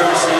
services.